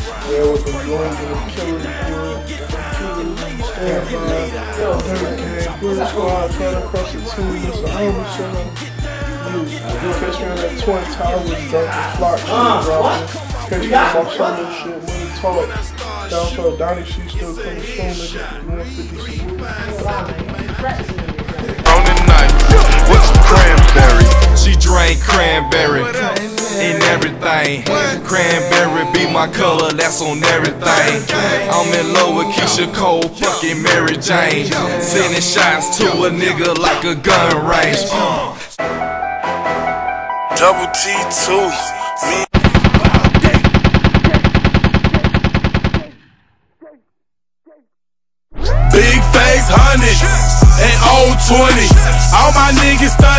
Yeah, with the drones and the killers, stand by, hurricane, blue squad, trying to cross the team, it's an army show. You, you catch me on that Twin Towers, dropping flock. Catch me on my summer shit, money talk. Down for Donnie, she still coming soon, nigga. 150 some On the night, what's cranberry? She drank cranberry everything. Cranberry be my color, that's on everything. I'm in love with Keyshia Cole, fucking Mary Jane. Sending shots to a nigga like a gun range. Double T2. Me Big face hundreds and old 20. All my niggas stay.